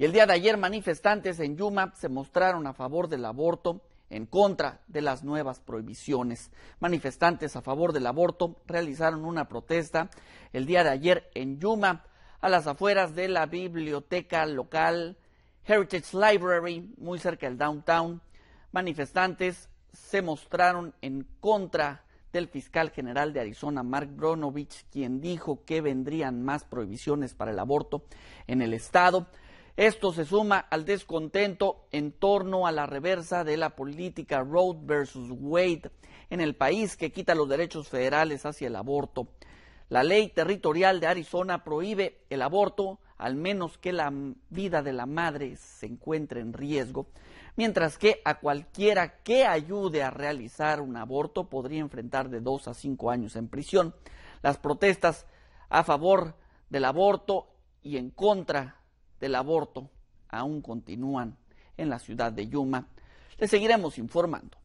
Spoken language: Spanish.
Y el día de ayer manifestantes en Yuma se mostraron a favor del aborto en contra de las nuevas prohibiciones. Manifestantes a favor del aborto realizaron una protesta el día de ayer en Yuma, a las afueras de la biblioteca local Heritage Library, muy cerca del downtown. Manifestantes se mostraron en contra del fiscal general de Arizona, Mark Bronovich, quien dijo que vendrían más prohibiciones para el aborto en el estado. Esto se suma al descontento en torno a la reversa de la política Roe versus Wade en el país que quita los derechos federales hacia el aborto. La ley territorial de Arizona prohíbe el aborto al menos que la vida de la madre se encuentre en riesgo, mientras que a cualquiera que ayude a realizar un aborto podría enfrentar de dos a cinco años en prisión. Las protestas a favor del aborto y en contra del aborto aún continúan en la ciudad de Yuma. Le seguiremos informando.